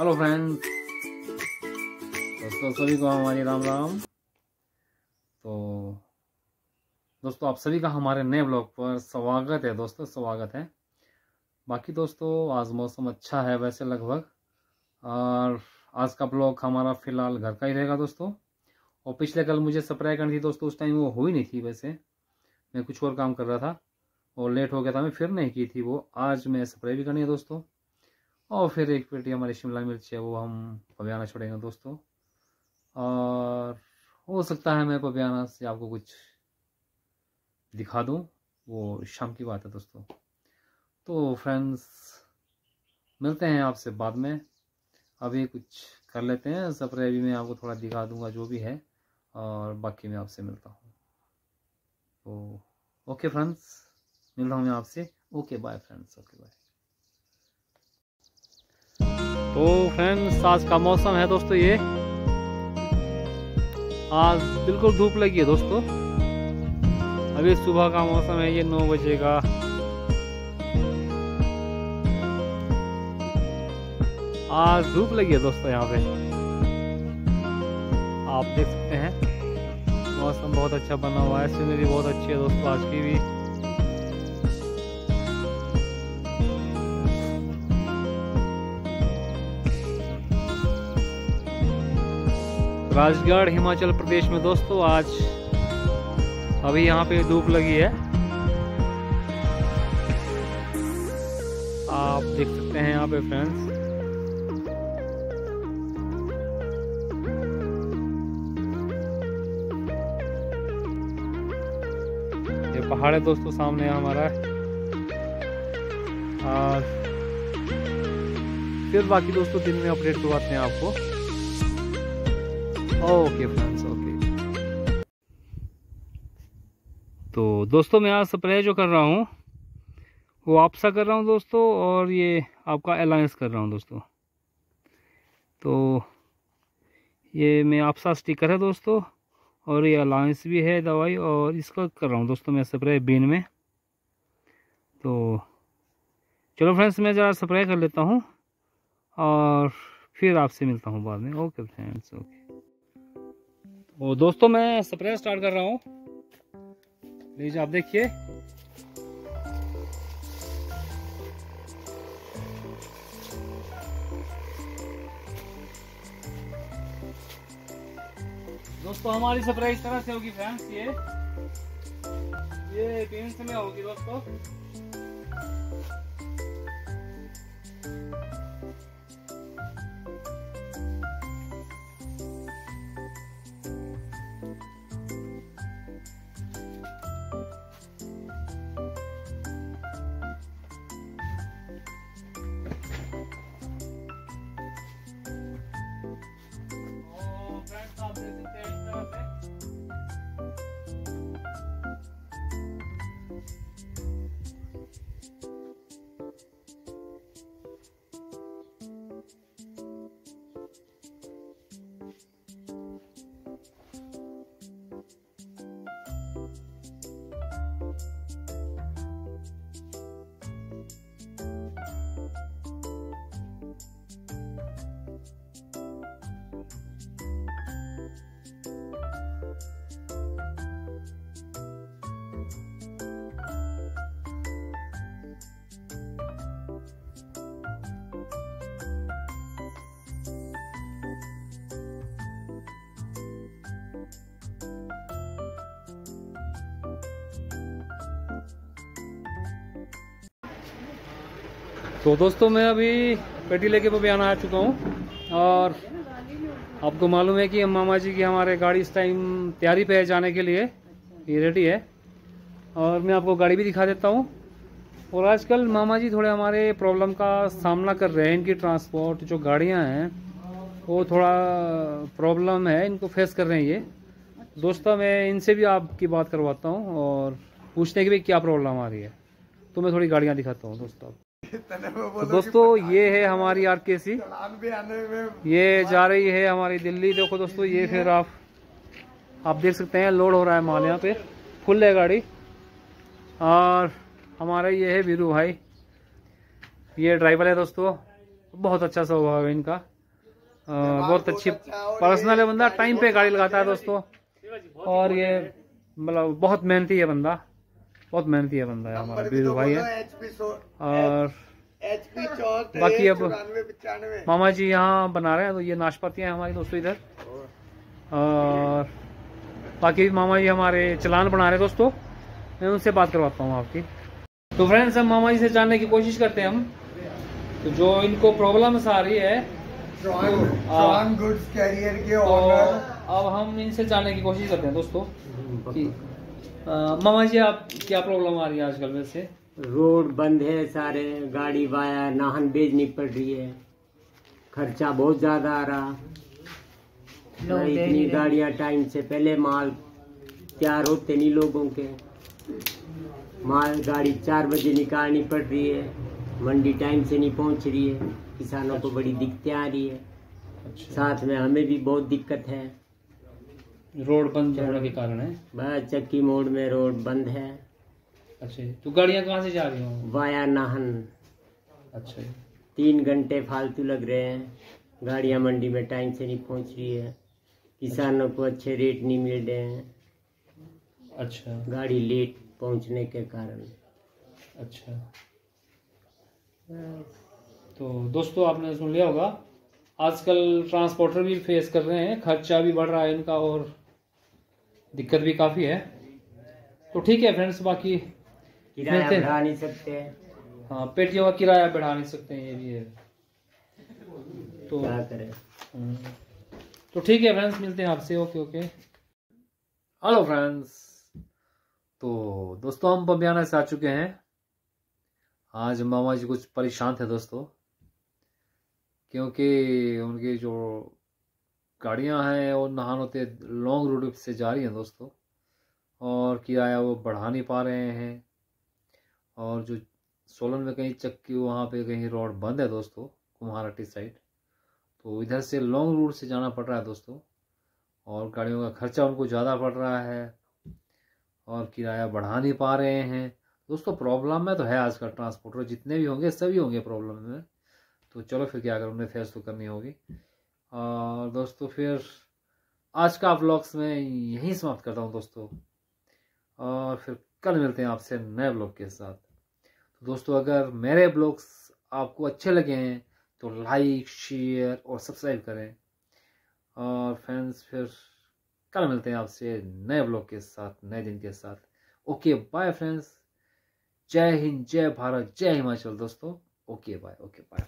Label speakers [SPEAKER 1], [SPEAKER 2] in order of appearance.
[SPEAKER 1] Hello friends दोस्तों, सभी को हमारी राम राम। तो दोस्तों, आप सभी का हमारे नए ब्लॉग पर स्वागत है, दोस्तों, स्वागत है। बाकी दोस्तों, आज मौसम अच्छा है वैसे लगभग, और आज का ब्लॉग हमारा फ़िलहाल घर का ही रहेगा, दोस्तों। और पिछले कल मुझे स्प्रे करनी थी, दोस्तों, उस टाइम वो हुई नहीं थी वैसे। मैं कुछ और काम कर रहा था, और लेट हो गया था, मैं फिर नहीं की थी वो। आज मैं स्प्रे भी करनी है, दोस्तों। और फिर एक पेटी हमारी शिमला मिर्च है, वो हम पबियाना छोड़ेंगे दोस्तों। और हो सकता है मैं पबियाना से आपको कुछ दिखा दूँ, वो शाम की बात है दोस्तों। तो फ्रेंड्स मिलते हैं आपसे बाद में। अभी कुछ कर लेते हैं स्प्रे अभी मैं आपको थोड़ा दिखा दूँगा जो भी है, और बाकी मैं आपसे मिलता हूँ। तो ओके फ्रेंड्स मिल रहा हूँ मैं आपसे। Okay bye friends okay bye तो फ्रेंड्स आज का मौसम है दोस्तों ये। आज बिल्कुल धूप लगी है दोस्तों। अभी सुबह का मौसम है ये नौ बजे का। आज धूप लगी है दोस्तों यहाँ पे। आप देख सकते हैं। मौसम बहुत अच्छा बना हुआ है सीनरी बहुत अच्छी है दोस्तों आज की भी। राजगढ़, हिमाचल प्रदेश में दोस्तों आज अभी यहाँ पे धूप लगी है। आप देख सकते हैं यहाँ पे फ्रेंड्स ये पहाड़ है दोस्तों सामने हमारा। और फिर बाकी दोस्तों दिन में अपडेट करवाते हैं आपको। ओके फ्रेंड्स ओके तो दोस्तों, मैं आज स्प्रे जो कर रहा हूँ, वो आपसा कर रहा हूँ दोस्तों, और ये आपका अलायंस कर रहा हूँ दोस्तों। तो ये मैं आपसा स्टिकर है दोस्तों, और ये अलायंस भी है दवाई, और इसका कर रहा हूँ दोस्तों मैं स्प्रे बीन में। तो चलो फ्रेंड्स मैं ज़रा स्प्रे कर लेता हूँ, और फिर आपसे मिलता हूँ बाद में। ओके फ्रेंड्स ओके और दोस्तों, मैं स्प्रे स्टार्ट कर रहा हूँ। प्लीज़ आप देखिए। दोस्तों, हमारी स्प्रे इस तरह से होगी फ्रेंड्स ये। ये बीन्स में होगी, दोस्तों। तो दोस्तों, मैं अभी पेटी लेके बबियाना आ चुका हूँ और आपको मालूम है कि हम मामा जी की हमारे गाड़ी इस टाइम तैयारी पे है जाने के लिए। ये रेडी है। और मैं आपको गाड़ी भी दिखा देता हूँ। और आजकल मामा जी थोड़े हमारे प्रॉब्लम का सामना कर रहे हैं। इनकी ट्रांसपोर्ट जो गाड़ियाँ हैं, वो थोड़ा प्रॉब्लम है। इनको फेस कर रहे हैं ये। दोस्तों, मैं इनसे भी आपकी बात करवाता हूँ और पूछते हैं कि भाई क्या प्रॉब्लम आ रही है। तो मैं थोड़ी गाड़ियाँ दिखाता हूँ दोस्तों तो दोस्तों ये है हमारी आर के सी ये जा रही है हमारी दिल्ली। देखो दोस्तों ये फिर आप आप देख सकते हैं लोड हो रहा है माल यहाँ पे। फुल है गाड़ी। और हमारा ये है वीरू भाई। ये ड्राइवर है दोस्तों। बहुत अच्छा स्वभाव है इनका। बहुत अच्छी पर्सनल है बंदा। टाइम पे गाड़ी लगाता है। दोस्तों। और ये मतलब बहुत मेहनती है बंदा। बहुत मेहनती है बंदा है हमारा बीरू भाई है। और बाकी अब मामा जी यहाँ बना रहे हैं तो ये नाशपाती हमारी दोस्तों इधर। और बाकी मामा जी हमारे चलान बना रहे हैं दोस्तों। मैं उनसे बात करवाता हूँ आपकी। तो फ्रेंड्स हम मामा जी से जानने की कोशिश करते हैं हम। तो जो इनको प्रॉब्लम्स आ रही है गुड्स कैरियर के तो अब हम इनसे जानने की कोशिश करते हैं दोस्तों कि मामा जी आप क्या प्रॉब्लम आ रही है आजकल वैसे?
[SPEAKER 2] रोड बंद है सारे गाड़ी वाया नाहन बेचनी पड़ रही है। खर्चा बहुत ज़्यादा आ रहा। इतनी गाड़ियाँ टाइम से पहले माल तैयार होते नहीं लोगों के। माल गाड़ी चार बजे निकालनी पड़ रही है। मंडी टाइम से नहीं पहुँच रही है। किसानों को बड़ी दिक्कतें आ रही है। अच्छा। साथ में हमें भी बहुत दिक्कत है।
[SPEAKER 1] रोड बंद होने के कारण है?
[SPEAKER 2] बस चक्की मोड़ में रोड बंद है।
[SPEAKER 1] अच्छा तो गाड़ियाँ कहाँ से जा रही हूँ?
[SPEAKER 2] वाया नाहन।
[SPEAKER 1] अच्छा
[SPEAKER 2] तीन घंटे फालतू लग रहे हैं। गाड़ियाँ मंडी में टाइम से नहीं पहुँच रही है। किसानों को अच्छे रेट नहीं मिल रहे हैं।
[SPEAKER 1] अच्छा।
[SPEAKER 2] गाड़ी लेट पहुँचने के कारण।
[SPEAKER 1] अच्छा। तो दोस्तों आपने सुन लिया होगा। आजकल ट्रांसपोर्टर भी फेस कर रहे हैं। खर्चा भी बढ़ रहा है इनका और दिक्कत भी काफ़ी है। तो ठीक है फ्रेंड्स बाकी
[SPEAKER 2] किराया बढ़ा नहीं सकते।
[SPEAKER 1] हाँ पेटियों का किराया बढ़ा नहीं सकते ये भी है।
[SPEAKER 2] तो क्या करें?
[SPEAKER 1] हम्म। तो ठीक है फ्रेंड्स मिलते हैं आपसे। ओके ओके हेलो फ्रेंड्स तो दोस्तों हम बम्बियाना से आ चुके हैं। आज मामा जी कुछ परेशान थे दोस्तों क्योंकि उनके जो गाड़ियाँ हैं वो नहान होते लॉन्ग रूट से जा रही हैं दोस्तों। और किराया वो बढ़ा नहीं पा रहे हैं। और जो सोलन में कहीं चक्की, वहाँ पे कहीं रोड बंद है दोस्तों, कुम्हारटी साइड तो इधर से लॉन्ग रूट से जाना पड़ रहा है दोस्तों। और गाड़ियों का खर्चा उनको ज़्यादा पड़ रहा है। और किराया बढ़ा नहीं पा रहे हैं। दोस्तों प्रॉब्लम में तो है आज ट्रांसपोर्टर जितने भी होंगे, सभी होंगे प्रॉब्लम में। तो चलो फिर क्या करूँ उन्हें फेस तो करनी होगी। और दोस्तों फिर आज का ब्लॉग्स में यहीं समाप्त करता हूँ दोस्तों। और फिर कल मिलते हैं आपसे नए ब्लॉग के साथ। तो दोस्तों अगर मेरे ब्लॉग्स आपको अच्छे लगे हैं तो लाइक शेयर और सब्सक्राइब करें। और फ्रेंड्स फिर कल मिलते हैं आपसे नए ब्लॉग के साथ, नए दिन के साथ। ओके बाय फ्रेंड्स जय हिंद, जय भारत, जय हिमाचल दोस्तों. Okay bye okay bye